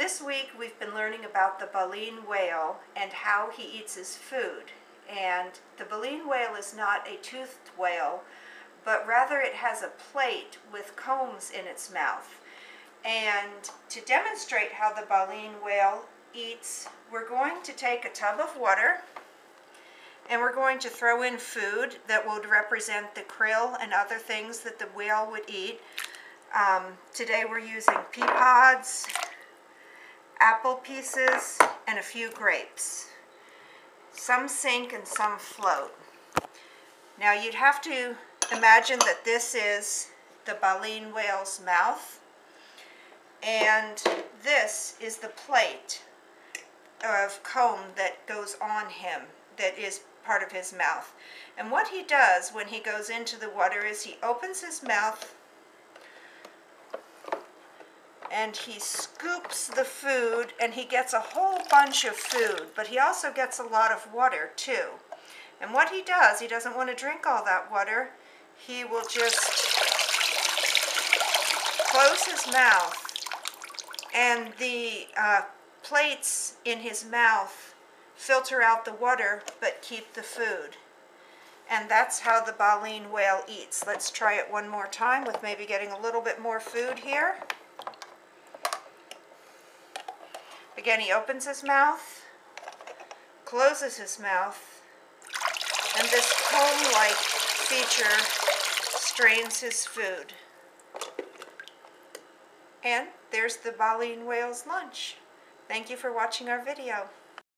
This week we've been learning about the baleen whale and how he eats his food. And the baleen whale is not a toothed whale, but rather it has a plate with combs in its mouth. And to demonstrate how the baleen whale eats, we're going to take a tub of water and we're going to throw in food that would represent the krill and other things that the whale would eat. Um, today we're using pea pods, apple pieces, and a few grapes. Some sink and some float. Now you'd have to imagine that this is the baleen whale's mouth and this is the plate of comb that goes on him that is part of his mouth. And what he does when he goes into the water is he opens his mouth and he scoops the food and he gets a whole bunch of food, but he also gets a lot of water too. And what he does, he doesn't want to drink all that water, he will just close his mouth and the uh, plates in his mouth filter out the water but keep the food. And that's how the baleen whale eats. Let's try it one more time with maybe getting a little bit more food here. Again, he opens his mouth, closes his mouth, and this comb-like feature strains his food. And there's the baleen whale's lunch. Thank you for watching our video.